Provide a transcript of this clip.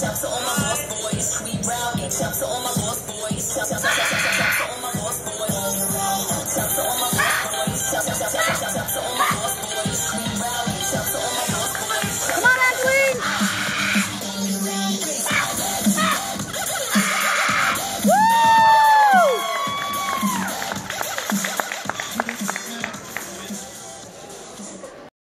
Chops to all my boss boys. We rowdy. Shouts to all my